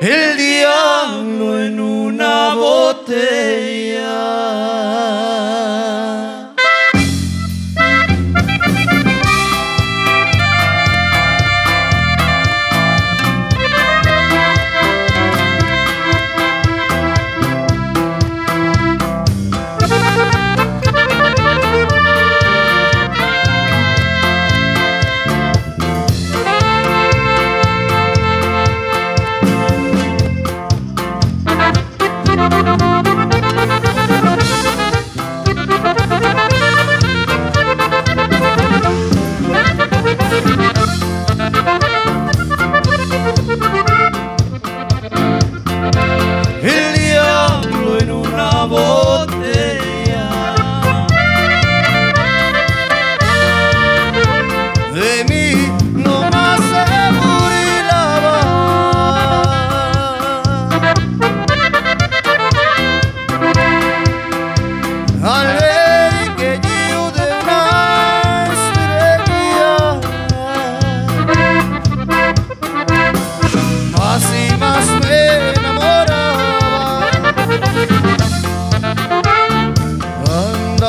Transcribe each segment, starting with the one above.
Hey!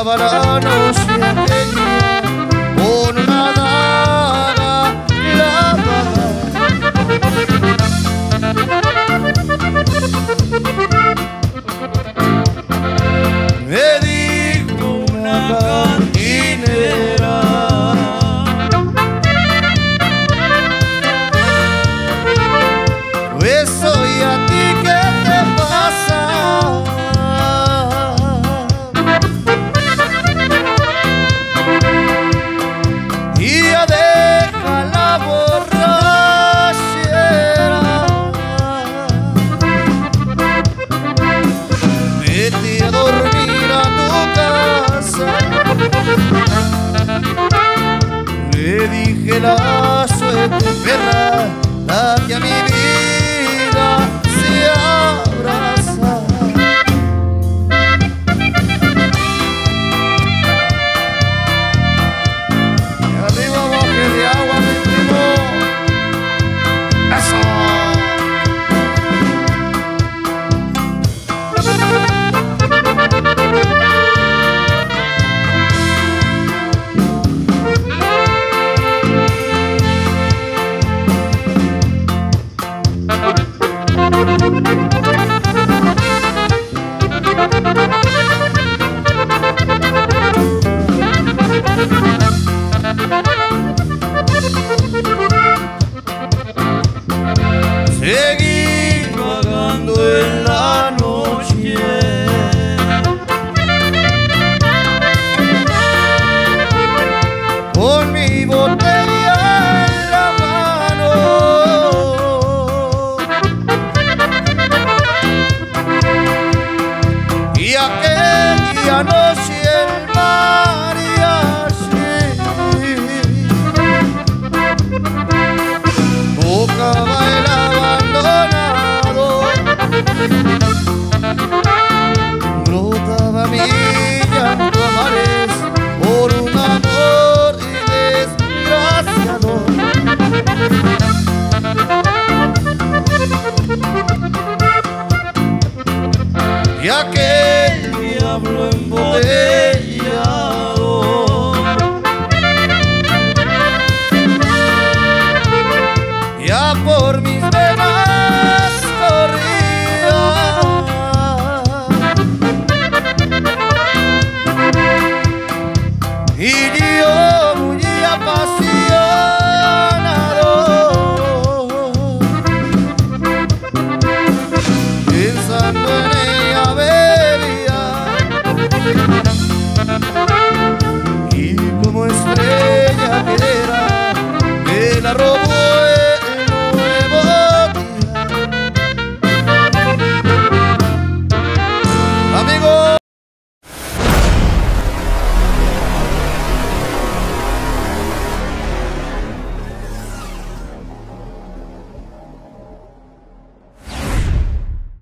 Savarana la suerte perra, la que a mi vida day.